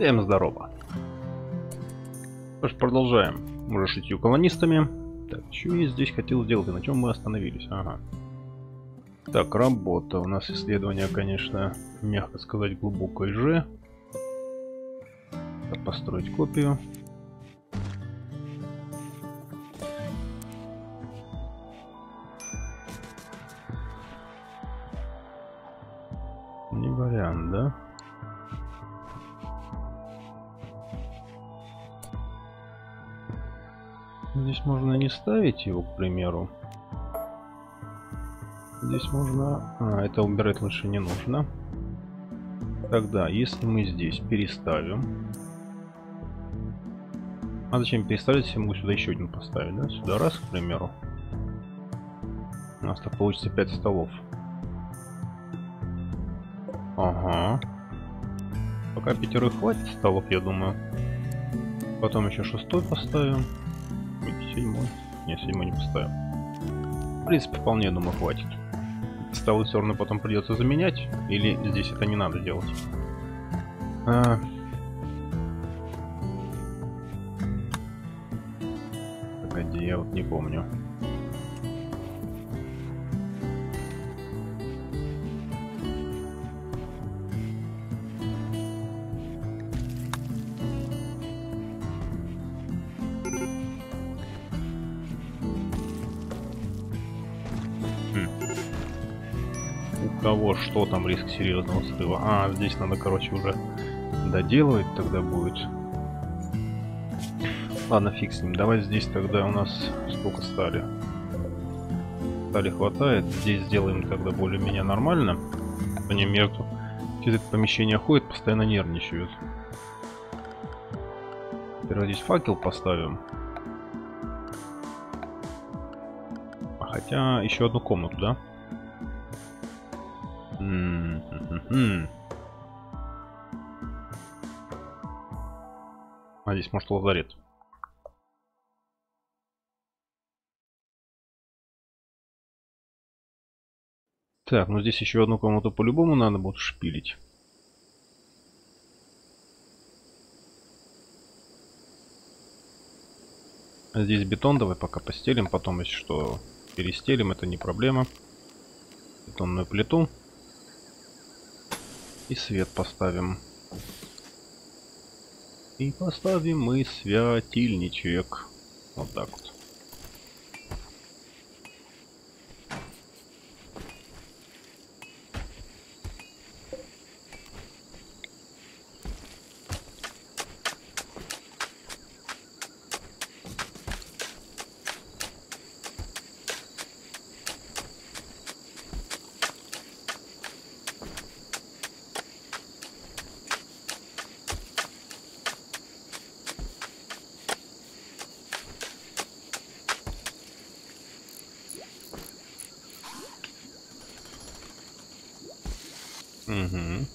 Всем здорово. Что ж, продолжаем. Уже шитью колонистами. Так, что я здесь хотел сделать на чем мы остановились? Ага. Так, работа. У нас исследование, конечно, мягко сказать, глубокое же. Построить копию. Ставить его, к примеру. Здесь можно... А, это убирать лучше не нужно. Тогда, если мы здесь переставим... А зачем переставить, если могу сюда еще один поставить, да? Сюда раз, к примеру. У нас так получится 5 столов. Ага. Пока пятерых хватит столов, я думаю. Потом еще шестой поставим. Седьмой. Не, седьмой не поставим. В принципе, вполне, я думаю, хватит. Столы все равно потом придется заменять. Или здесь это не надо делать. А... Погоди, я вот не помню. Кого что там риск серьезного срыва. А, здесь надо, короче, уже доделывать тогда будет. Ладно, фиг с ним. Давай здесь тогда у нас сколько стали. Стали хватает. Здесь сделаем тогда более-менее нормально. Они между через это помещение ходят, постоянно нервничают. Теперь здесь факел поставим. Хотя еще одну комнату, да? А здесь может лазарет. Так, ну здесь еще одну комнату по-любому надо будет шпилить. Здесь бетон давай пока постелим, потом если что перестелим, это не проблема. Бетонную плиту. И свет поставим. И поставим мы светильничек. Вот так вот. Угу.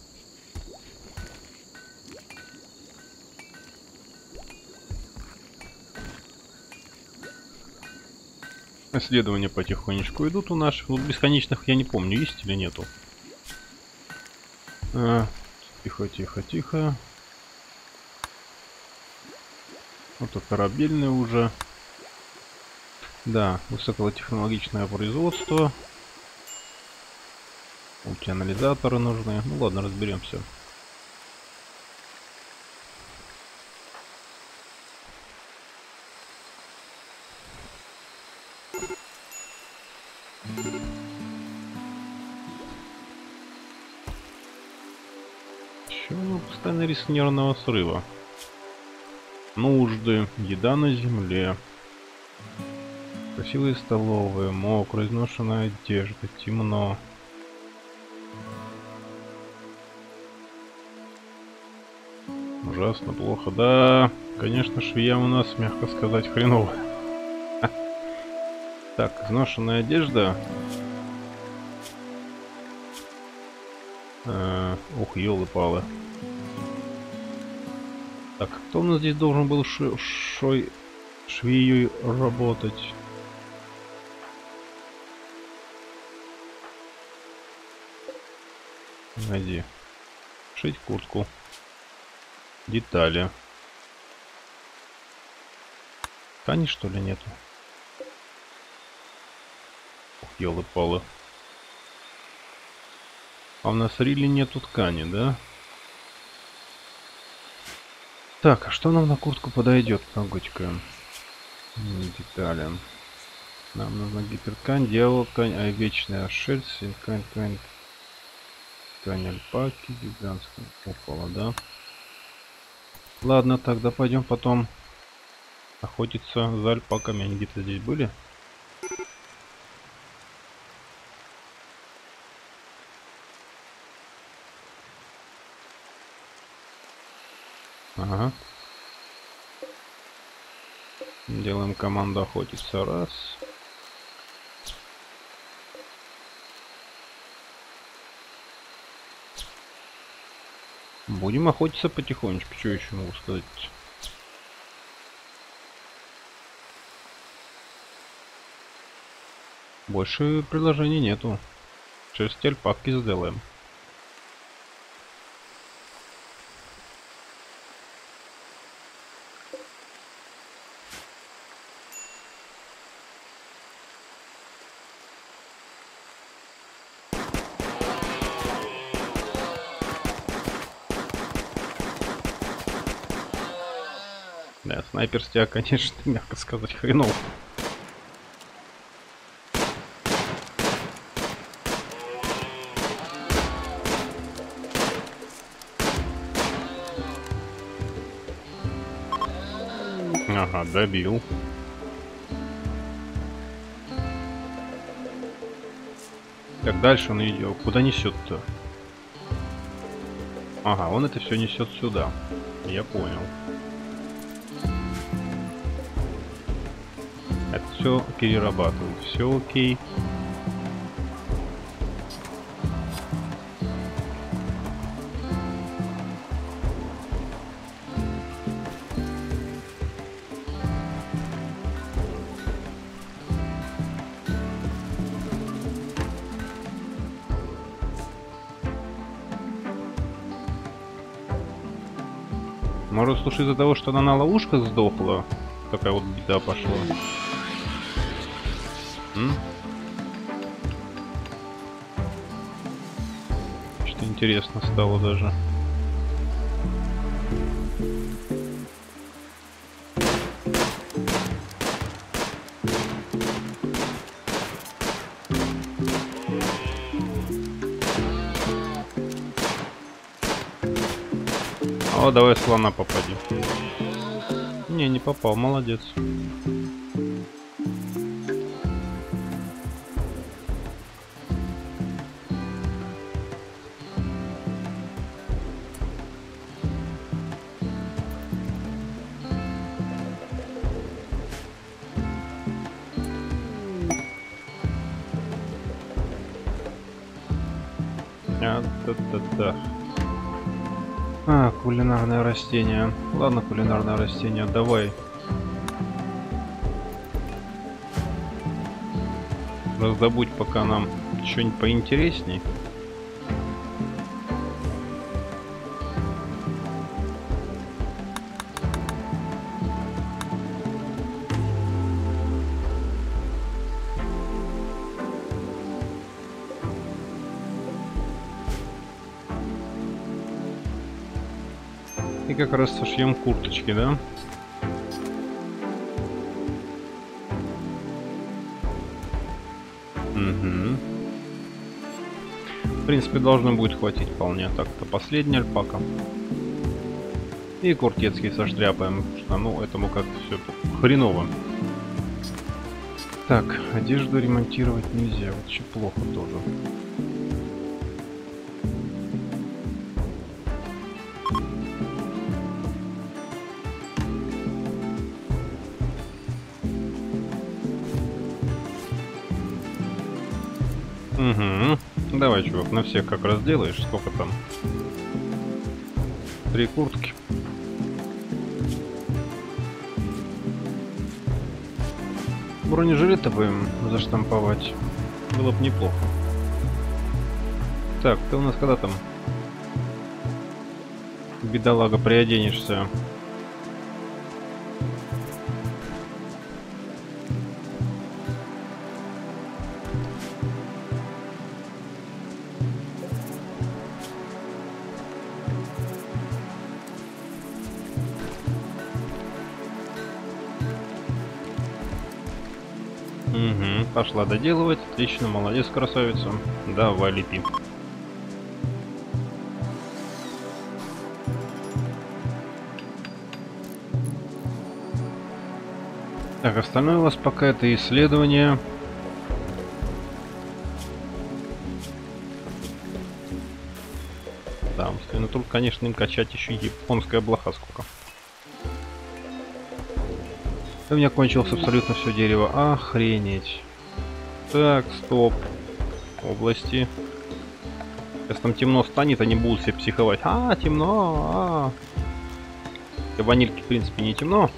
Исследования потихонечку идут у наших. Вот бесконечных я не помню, есть или нету. А, тихо, тихо, тихо. Вот это корабельное уже. Да, высокотехнологичное производство. Эти анализаторы нужны. Ну ладно, разберемся. Чего постоянный риск нервного срыва? Нужды, еда на земле. Красивые столовые, мокрая, изношенная одежда, темно. Ужасно плохо. Да, конечно, швея у нас, мягко сказать, хреново. Так, изношенная одежда. А, ух, елы-палы. Так, кто у нас здесь должен был шой швеей работать? Найди. Шить куртку. Детали. Ткани что ли нету? Елы-палы. А у нас рили нету ткани, да? Так, а что нам на куртку подойдет? Погодь-ка. Детали. Нам нужна гиперткань, диалог, ткань, а вечная шерсть, ткань, ткань, ткань альпаки, гигантская купола, да? Ладно, тогда пойдем потом охотиться за альпаками. Они где-то здесь были? Ага. Делаем команду охотиться. Раз. Будем охотиться потихонечку. Что еще могу сказать? Больше предложений нету. Шерсть альпаки сделаем. Тебя, конечно, мягко сказать, хренов. Ага, добил. Так, дальше он идет. Куда несет-то? Ага, он это все несет сюда. Я понял. Это все перерабатывает. Все окей. Может, слушай, из-за того, что она на ловушках сдохла, такая вот беда пошла. Что интересно стало даже. О, давай слона попади. Не, не попал, молодец. Кулинарное растение. Ладно, кулинарное растение, давай. Раздобудь пока нам что-нибудь поинтересней. Как раз сошьем курточки, да? Угу. В принципе, должно будет хватить вполне. Так-то последняя альпака. И куртецкий соштряпаем, что, ну, этому как-то все хреново. Так, одежду ремонтировать нельзя, еще плохо тоже. Давай, чувак, на всех как раз делаешь. Сколько там? Три куртки. Бронежилеты будем заштамповать. Было бы неплохо. Так, ты у нас когда там? бедолага, приоденешься. Угу, пошла доделывать. Отлично, молодец, красавица. Давай, лепи. Так, остальное у вас пока это исследование. Да, ну только, конечно, им качать еще японская блоха сколько. У меня кончилось абсолютно все дерево. Охренеть. Так, стоп. Области. Сейчас там темно станет, они будут все психовать. А, темно. А. Ванильки, в принципе, не темно.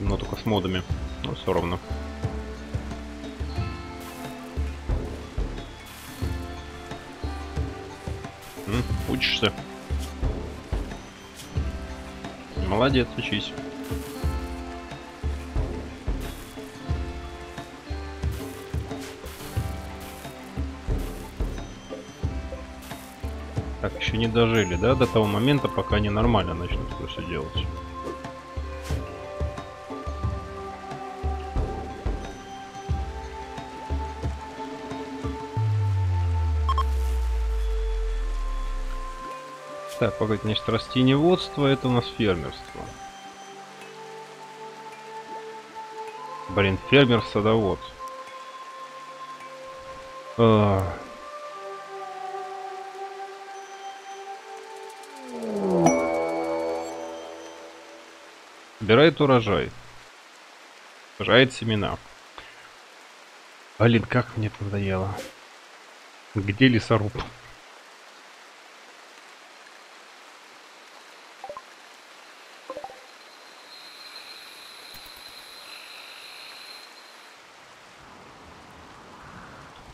Но только с модами. Но все равно. М, учишься. Молодец, учись. Так, еще не дожили, да, до того момента, пока они нормально начнут это все делать. Так, погоди, значит, растениеводство это у нас фермерство. Блин, фермер-садовод. А, Собирает урожай. Сажает семена. Блин, как мне это надоело. Где лесоруб?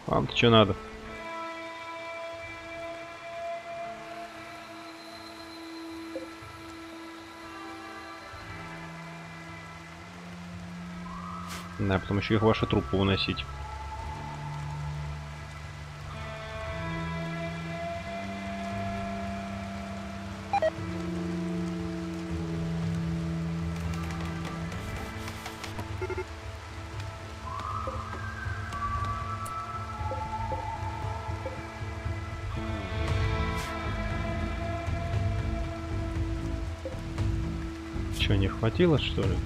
Вам-то что надо? Да, потом еще их ваши трупы уносить. Че, не хватило, что ли?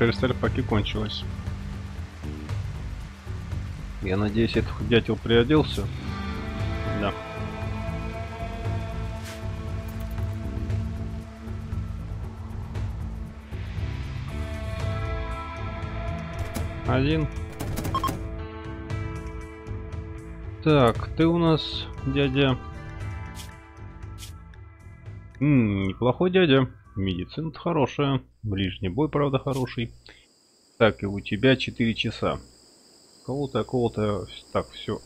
Шерсть альпаки кончилась. Я надеюсь, этот дятел приоделся. Да. Один. Так, ты у нас, дядя. М -м, неплохой дядя. Медицина хорошая. Ближний бой, правда, хороший. Так, и у тебя 4 часа. Кого-то, кого-то... Так, все.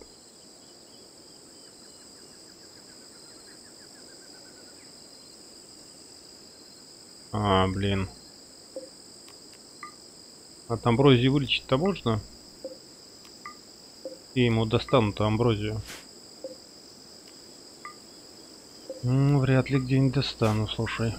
А, блин. От амброзии вылечить-то можно? И ему достанут амброзию. Ну, вряд ли где-нибудь достану, слушай.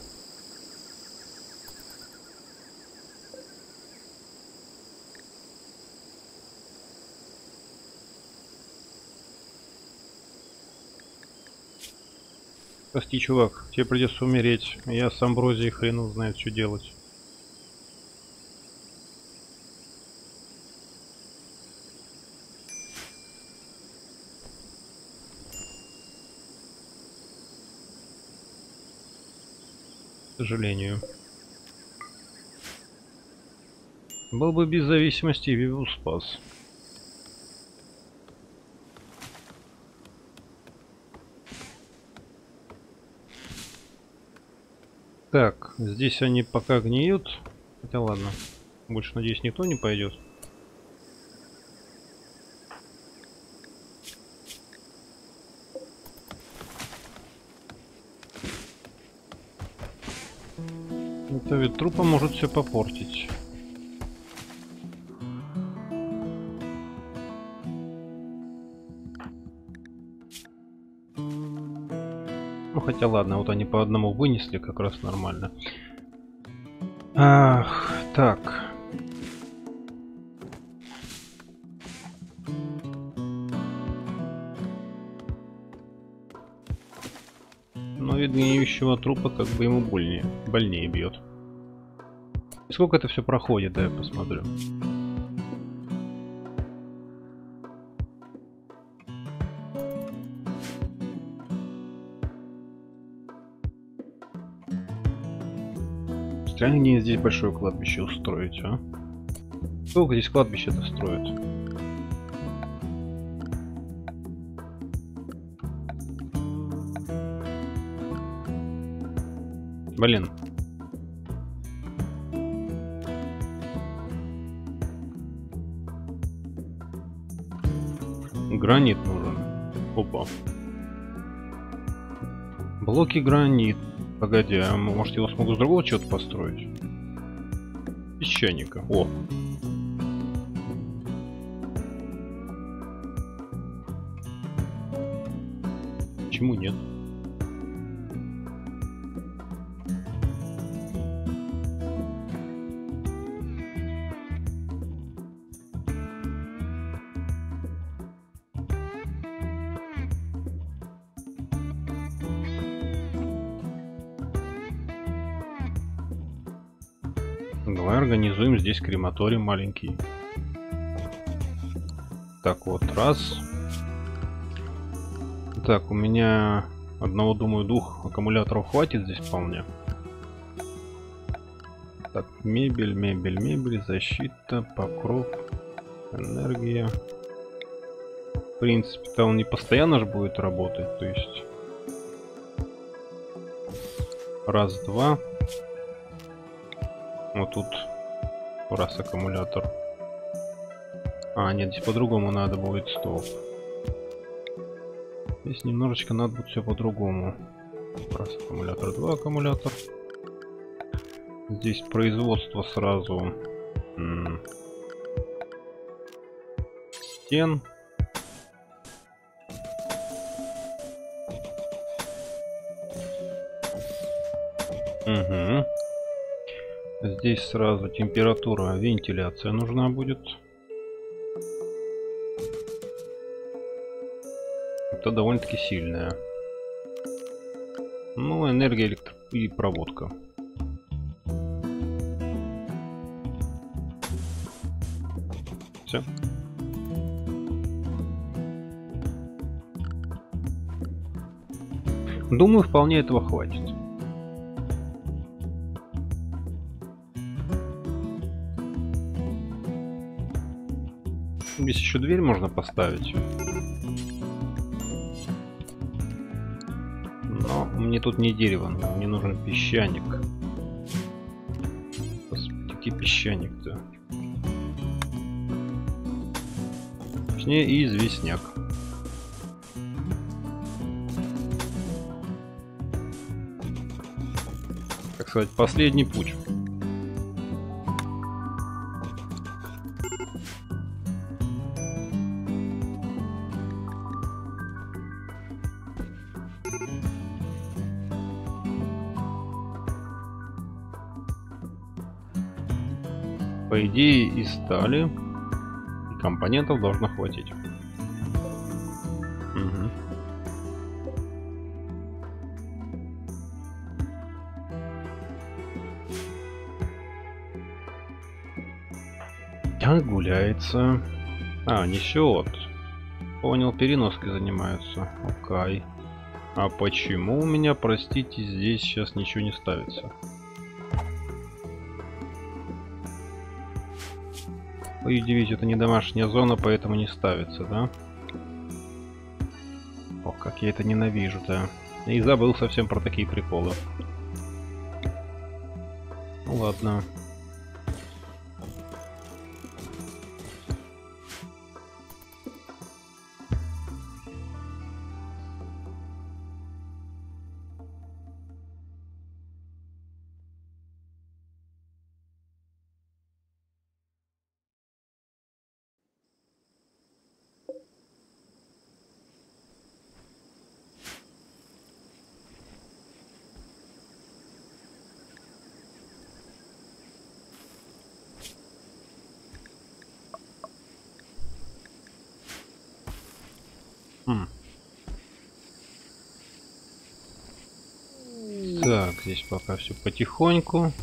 Прости, чувак, тебе придется умереть. Я с амброзией хрен знает, что делать. К сожалению. Был бы без зависимости, Виву спас. Так, здесь они пока гниют. Хотя ладно. Больше, надеюсь, никто не пойдет. Это ведь трупа может все попортить. Хотя ладно, вот они по одному вынесли как раз нормально. Ах, так. Но видно гниющего трупа как бы ему больнее, больнее бьет. Сколько это все проходит, да я посмотрю. Странно, где здесь большое кладбище устроить, а? Сколько здесь кладбище-то строят? Блин. Гранит нужен. Опа. Блоки гранит. Погоди, а может его смогу с другого чего-то построить? Песчаника. О. Почему нет? Организуем здесь крематорий маленький. Так вот, раз. Так, у меня одного, думаю, двух аккумуляторов хватит здесь вполне. Так, мебель, мебель, мебель, защита, покров, энергия. В принципе-то он не постоянно же будет работать, то есть... Раз, два. Вот тут раз аккумулятор. А, нет, здесь по-другому надо будет, стоп. Здесь немножечко надо будет все по-другому. Раз аккумулятор, два аккумулятор. Здесь производство сразу стен. Угу. Здесь сразу температура, вентиляция нужна будет. Это довольно-таки сильная. Ну, энергия электро... и проводка. Все. Думаю, вполне этого хватит. Здесь еще дверь можно поставить. Но мне тут не дерево, мне нужен песчаник. Господи, песчаник-то. Точнее, известняк. Так сказать, последний путь. И стали и компонентов должно хватить. Угу. Как гуляется. А, несет. Понял, переноской занимаются. Окей. А почему у меня, простите, здесь сейчас ничего не ставится? Ой, удивить, это не домашняя зона, поэтому не ставится, да? О, как я это ненавижу-то. И забыл совсем про такие приколы. Ну ладно. Здесь пока все потихоньку.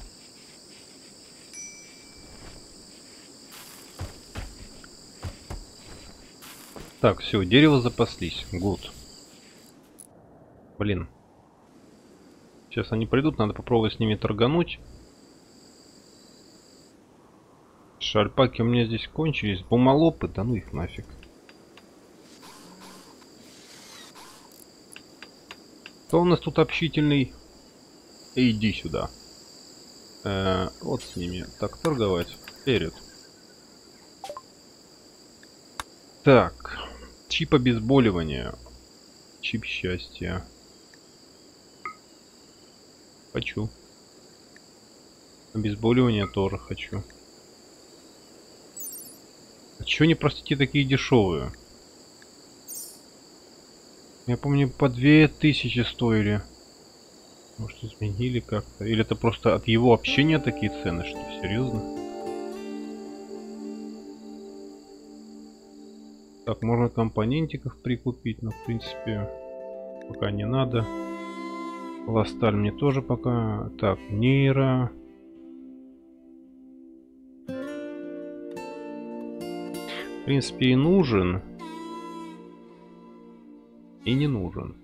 Так, все, дерево запаслись. Гуд. Блин. Сейчас они придут, надо попробовать с ними торгануть. Шальпаки у меня здесь кончились. Бумалопы, да ну их нафиг. Кто у нас тут общительный? Иди сюда. Э, вот с ними. Так, торговать. Вперед. Так. Чип обезболивания. Чип счастья. Хочу. Обезболивание тоже хочу. А чё они, простите, такие дешевые? Я помню, по две тысячи стоили. Может, изменили как-то? Или это просто от его общения такие цены, что серьезно? Так, можно компонентиков прикупить, но в принципе пока не надо. Ласталь мне тоже пока. Так, нейро. В принципе и нужен. И не нужен.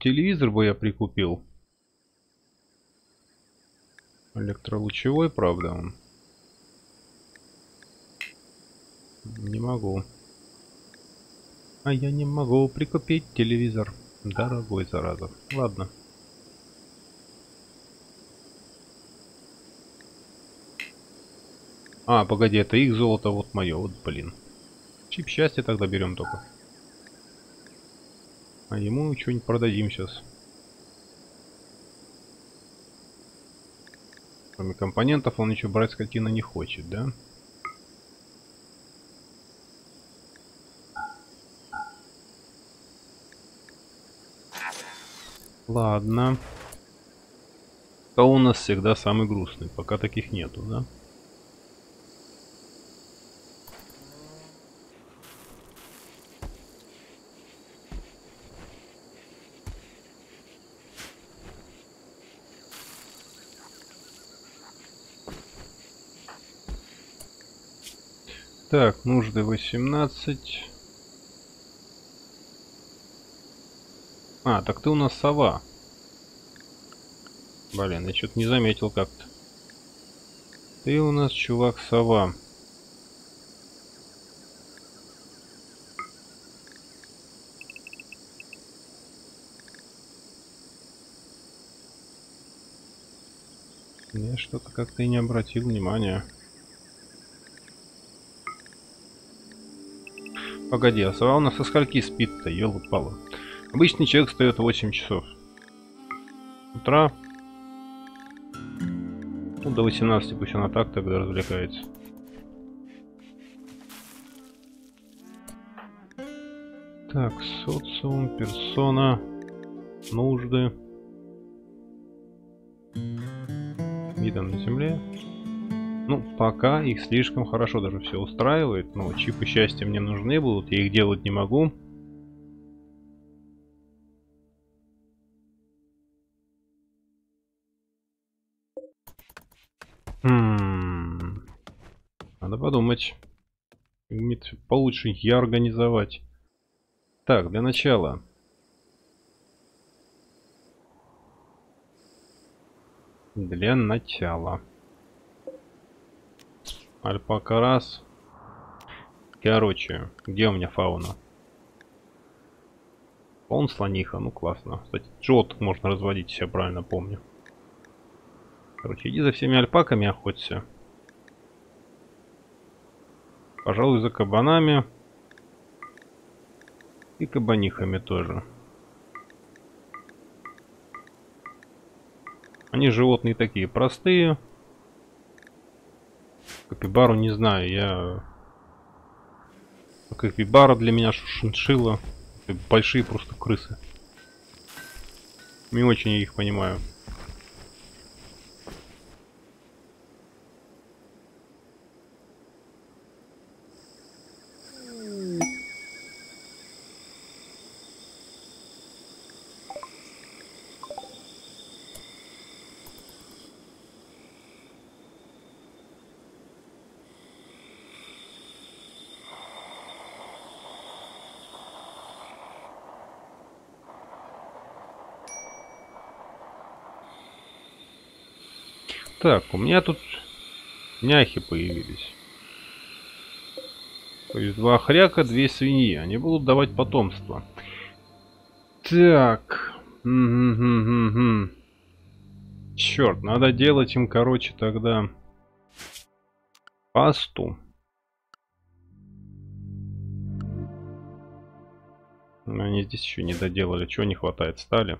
Телевизор бы я прикупил. Электролучевой, правда, он. Не могу. А я не могу прикупить телевизор. Дорогой, зараза. Ладно. А, погоди, это их золото, вот мое, вот блин. Чип счастья тогда берем только. А ему что-нибудь продадим сейчас. Кроме компонентов он еще брать скотина не хочет, да? Ладно. Кто у нас всегда самый грустный? Пока таких нету, да? Так, нужды 18. А, так ты у нас сова. Блин, я что-то не заметил как-то. Ты у нас, чувак, сова. Я что-то как-то и не обратил внимания. Погоди, а сова у нас со скольки спит-то, елы-палы? Обычный человек встает 8 часов. Утра. Ну, до 18 пусть она так тогда развлекается. Так, социум, персона, нужды. Видом на земле. Ну, пока их слишком хорошо даже все устраивает. Но чипы счастья мне нужны будут, я их делать не могу. Хм. Надо подумать. Получше я организовать. Так, для начала. Для начала. Альпака раз. Короче, где у меня фауна? Он слониха, ну классно. Кстати, джот можно разводить, я правильно помню. Короче, иди за всеми альпаками охоться. Пожалуй, за кабанами. И кабанихами тоже. Они животные такие простые. Капибару не знаю, я капибара для меня, шиншилла. Большие просто крысы. Не очень я их понимаю. Так, у меня тут няхи появились. То есть два хряка, две свиньи. Они будут давать потомство. Так. Черт, надо делать им, короче, тогда пасту. Но они здесь еще не доделали. Чего не хватает? Стали?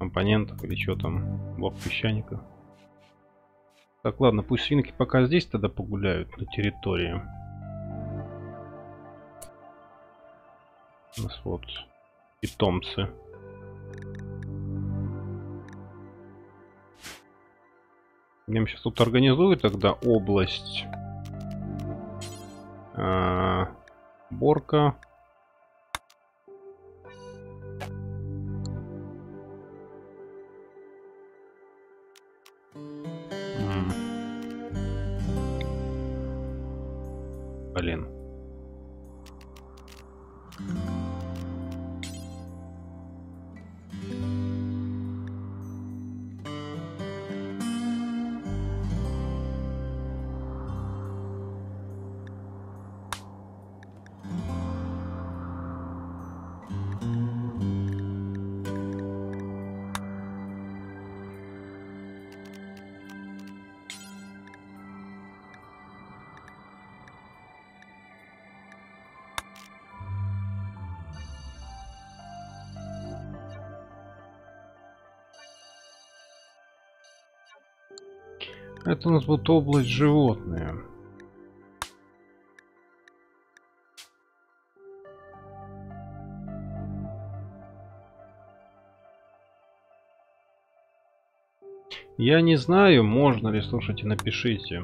Компонентов или что там? Блок песчаника. Так, ладно, пусть свинки пока здесь тогда погуляют на территории. У нас вот питомцы. Я сейчас тут организую тогда область. А, борка. Блин. Это у нас будет область животные. Я не знаю, можно ли, слушайте, напишите.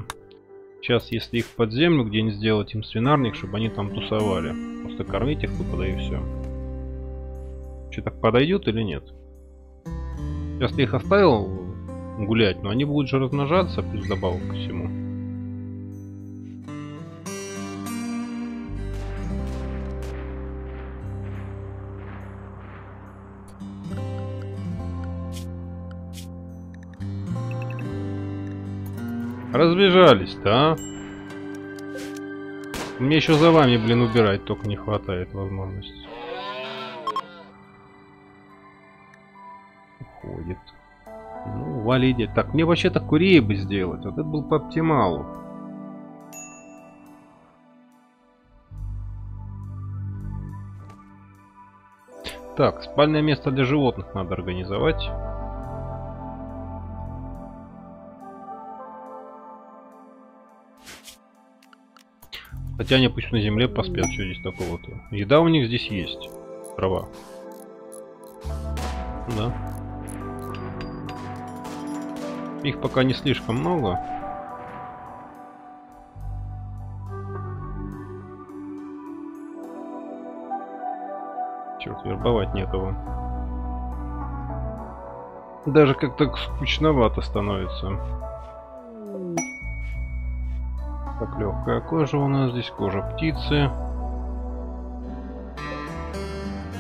Сейчас, если их под землю где-нибудь сделать им свинарник, чтобы они там тусовали. Просто кормить их тупо, и все. Что, так подойдет или нет? Сейчас я их оставил гулять, но они будут же размножаться, плюс добавок ко всему. Разбежались-то, а? Мне еще за вами, блин, убирать только не хватает возможности. Уходит. Валиде. Так, мне вообще-то курей бы сделать. Вот это был по оптималу. Так, спальное место для животных надо организовать. Хотя они пусть на земле поспят, что здесь такого-то. Еда у них здесь есть. Трава. Да. Их пока не слишком много. Черт, вербовать некого. Даже как-то скучновато становится. Так, легкая кожа у нас здесь, кожа птицы.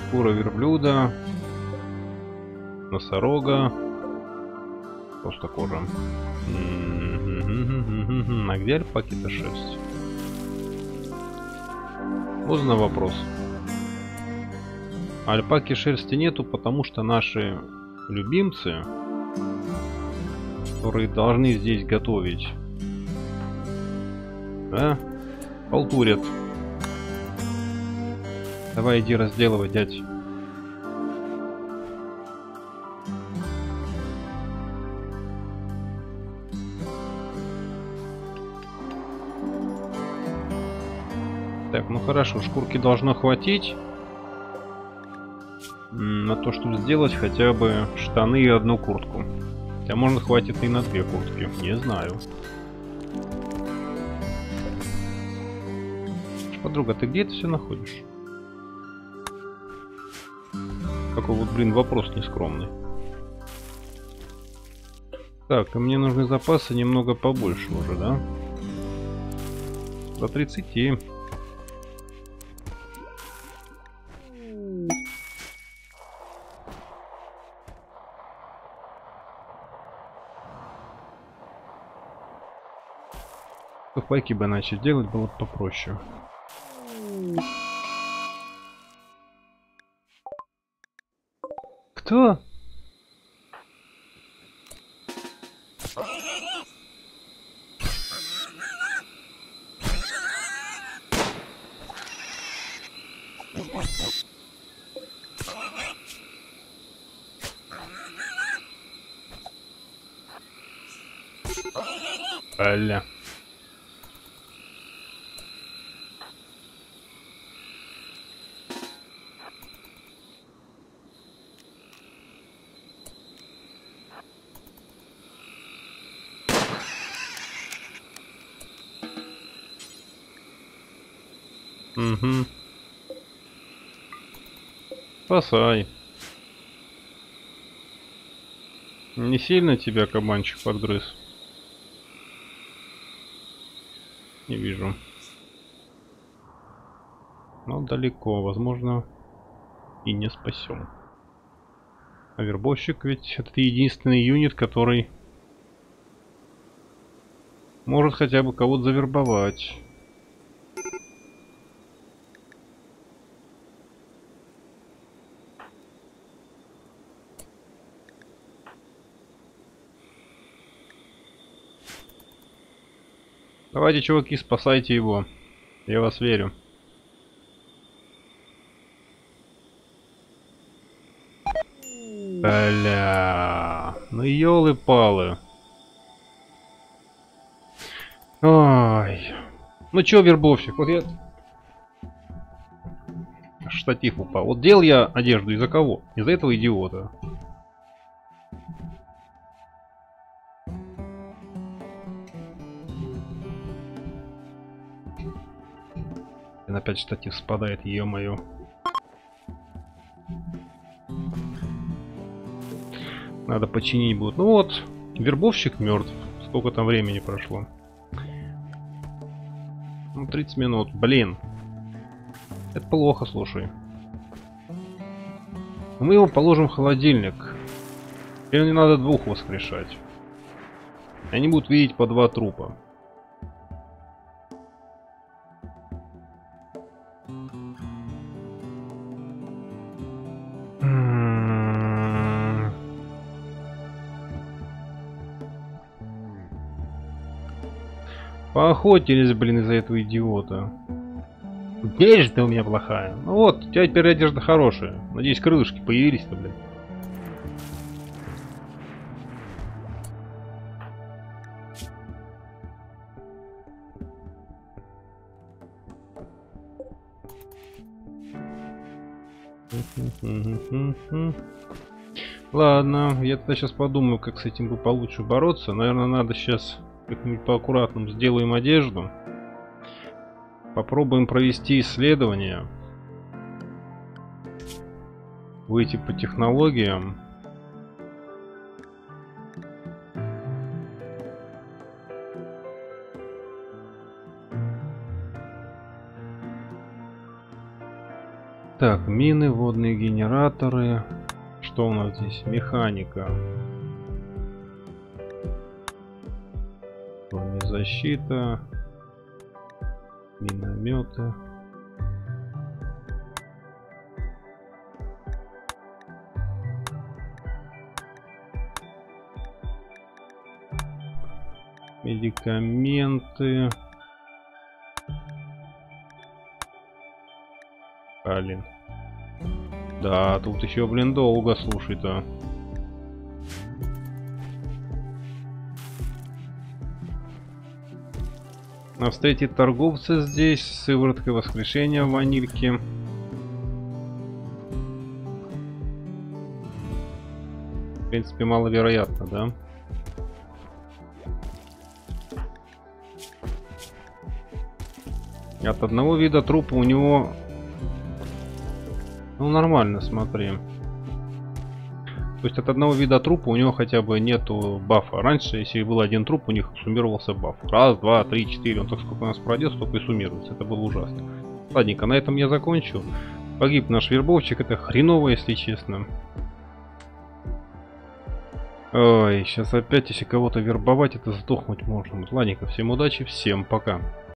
Шкура верблюда. Носорога. Просто кожа. А где альпаки-то шерсть? Поздно вопрос. Альпаки шерсти нету, потому что наши любимцы, которые должны здесь готовить, да, полтурят. Давай иди разделывать, дядь. Так, ну хорошо, шкурки должно хватить. На то, чтобы сделать хотя бы штаны и одну куртку. Хотя можно хватит и на две куртки, не знаю. Подруга, ты где это все находишь? Какой вот, блин, вопрос нескромный. Так, и мне нужны запасы немного побольше уже, да? До 30. Пайки бы начать делать было бы попроще. Кто? Аля. Угу. Спасай. Не сильно тебя кабанчик подгрыз? Не вижу. Но далеко, возможно, и не спасем. А вербовщик ведь это единственный юнит, который может хотя бы кого-то завербовать. Давайте, чуваки, спасайте его. Я вас верю. Бля. Ну елы-палы. Ой. Ну чё, вербовщик, вот я... Штатив упал. Вот делал я одежду из-за кого? Из-за этого идиота. Опять штатив спадает, ё-моё. Надо починить будет. Ну вот, вербовщик мертв. Сколько там времени прошло? Ну, 30 минут. Блин. Это плохо, слушай. Мы его положим в холодильник. Или не надо двух воскрешать. Они будут видеть по два трупа. Поохотились, блин, из-за этого идиота. Одежда у меня плохая. Ну вот, у тебя теперь одежда хорошая. Надеюсь, крылышки появились-то, блин. Ладно, я тогда сейчас подумаю, как с этим бы получше бороться. Наверное, надо сейчас как-нибудь по аккуратному сделаем одежду. Попробуем провести исследование. Выйти по технологиям. Так, мины, водные генераторы. Что у нас здесь? Механика. Защита, минометы. Медикаменты. Блин. Да, тут еще, блин, долго слушай-то. А встретить торговца здесь с сывороткой воскрешения в ванильке. В принципе, маловероятно, да? От одного вида трупа у него... Ну, нормально, смотри. То есть от одного вида трупа у него хотя бы нету бафа. Раньше, если был один труп, у них суммировался баф. Раз, два, три, четыре. Он так сколько у нас пройдет, столько и суммируется. Это было ужасно. Ладненько, на этом я закончу. Погиб наш вербовчик. Это хреново, если честно. Ой, сейчас опять, если кого-то вербовать, это сдохнуть можно. Ладненько, всем удачи, всем пока.